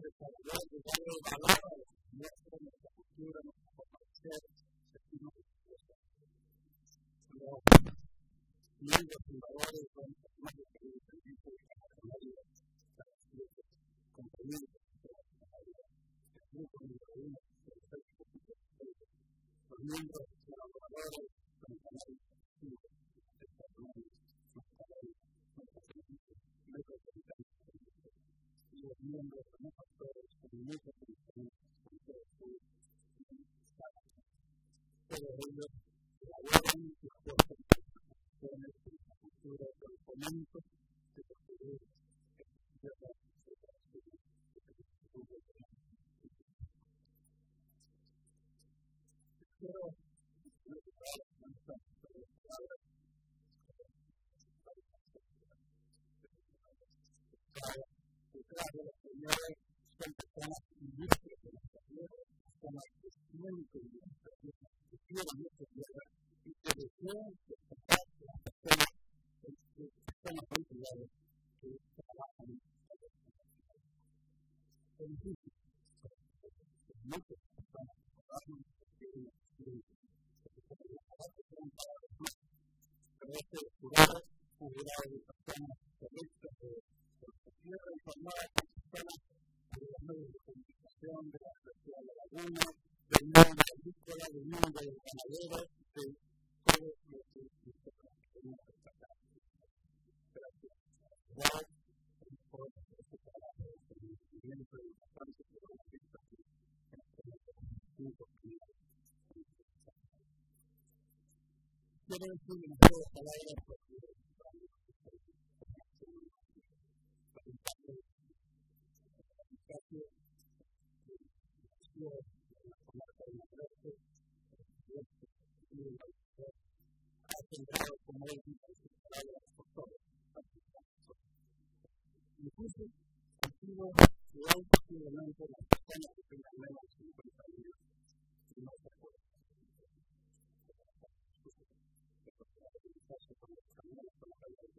understand the right desire of our life. de ellos, la y la fuerza, con el este conocimiento, edificio. Muchos están de la laguna, del mundo agrícola, del mundo de quiero decir en dos palabras porque ha como. Incluso contigo que hay posiblemente las personas que tengan menos de 50 años y no se acuerdan. kita bisa melakukan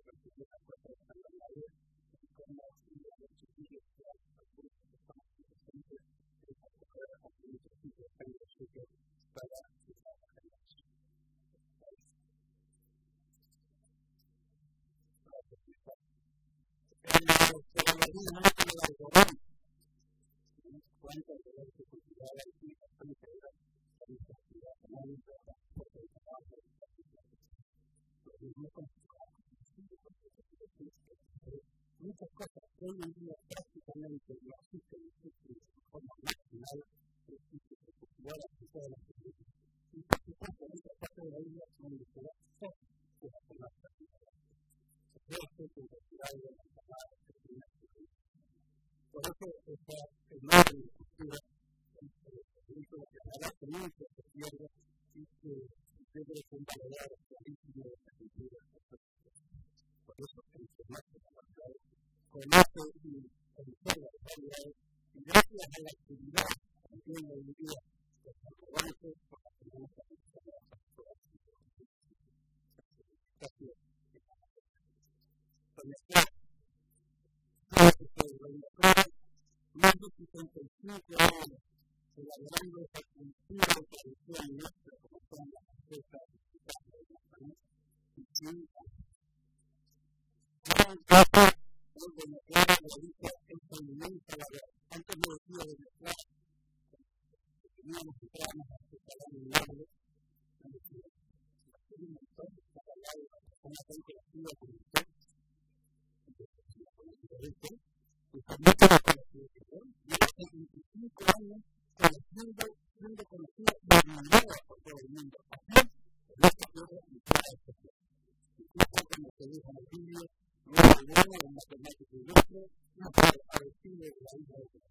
prácticamente lo asisten de forma nacional, popular en todas las películas. Y por muchas partes de la isla son de ciudad top de la tradicional. Se puede hacer con cultural de las llamadas que tiene Por eso esta enorme la actividad que usted, entonces la política de usted, pues también para la hace 25 años conociendo, siendo conocida y admirada por todo el mundo. Así, en esta tierra y toda esta tierra. Incluso como se dijo en el vídeo, no es bueno un matemático ilustre, no fue agradecido de la isla de Tenerife,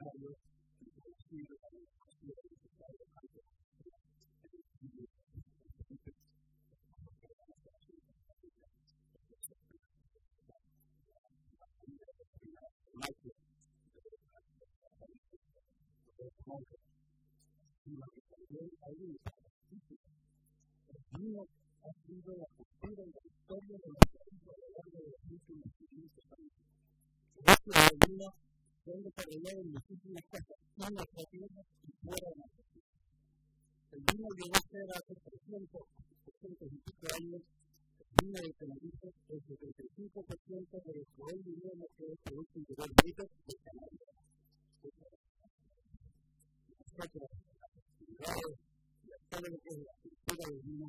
sino se han desarrollado muchísimas cosas en tierra y fuera de tierra. El vino llegó a ser hace 300, 300 y pico años, el vino de Tenerife el 75% de lo que hoy diríamos que es Producto Interior Bruto de las lo que es la cultura del vino,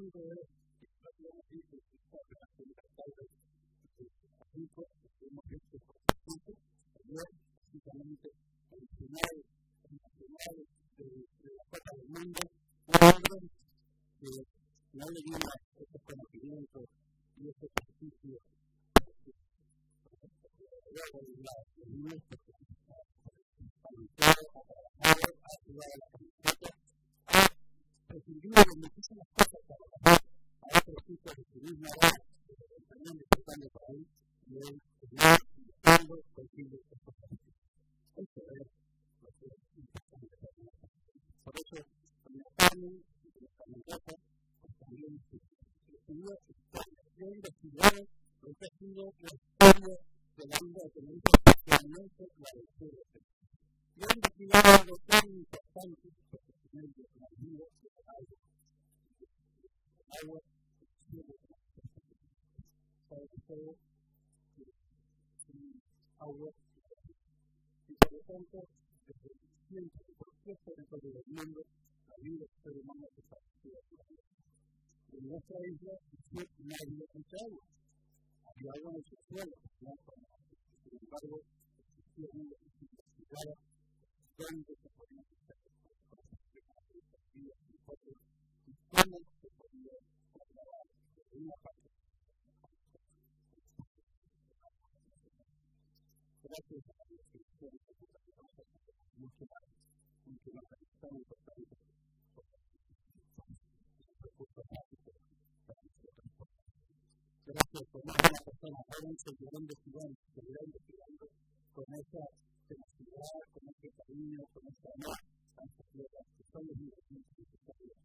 de una gente que el mundo es relacional. El mundo es relativamente relacional cinco que hemos visto por ejemplo, ayer, básicamente, el final nacional de, de la Copa del Mundo, un hombre que no le dio estos conocimientos y este ejercicio luego de la nuestra ha prescindido de muchísimas cosas para a otros tipos de turismo ahora, disfrutando por ahí, y estos. Esto es lo que es importante para. Por eso, con la Carmen y con nuestra mendoza, pues también estudió por lo tanto, desde siempre, por cierto, dentro del mundo, la vida ser humano se está haciendo En nuestra isla, no había mucha agua. Había agua en el subsuelo, no sin embargo, existía se podía Pues, que tomar a la persona joven seguirá investigando, seguirá investigando con esa tenacidad, con ese cariño, con ese amor, hasta que las personas no se